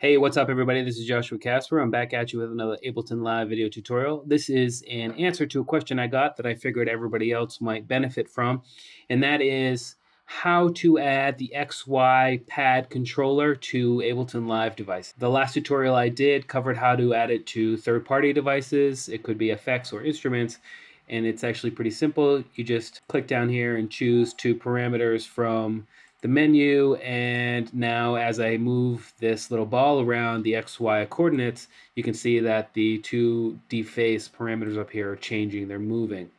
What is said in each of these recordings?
Hey, what's up, everybody? This is Joshua Casper. I'm back at you with another Ableton Live video tutorial. This is an answer to a question I got that I figured everybody else might benefit from, and that is how to add the XY pad controller to Ableton Live device. The last tutorial I did covered how to add it to third-party devices. It could be effects or instruments, and it's actually pretty simple. You just click down here and choose two parameters from the menu and now as I move this little ball around the XY coordinates you can see that the two deface parameters up here are changing they're moving.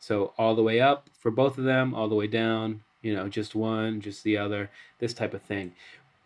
So all the way up for both of them all the way down you know just one just the other this type of thing.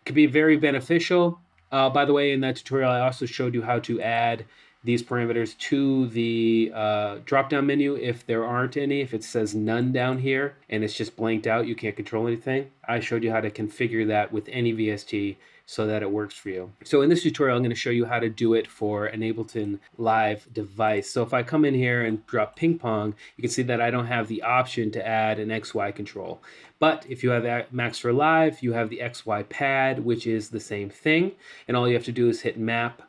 Could be very beneficial. Uh, by the way in that tutorial I also showed you how to add these parameters to the uh, drop down menu if there aren't any. If it says none down here and it's just blanked out, you can't control anything. I showed you how to configure that with any VST so that it works for you. So in this tutorial, I'm going to show you how to do it for an Ableton Live device. So if I come in here and drop ping pong, you can see that I don't have the option to add an XY control. But if you have Max for Live, you have the XY pad, which is the same thing. And all you have to do is hit map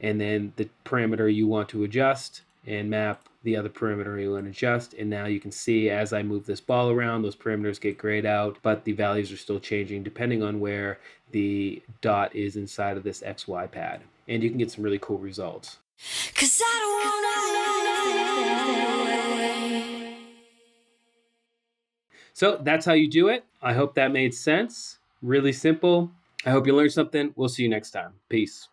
and then the parameter you want to adjust and map the other parameter you want to adjust and now you can see as I move this ball around those parameters get grayed out but the values are still changing depending on where the dot is inside of this XY pad and you can get some really cool results. So that's how you do it. I hope that made sense. Really simple. I hope you learned something. We'll see you next time. Peace.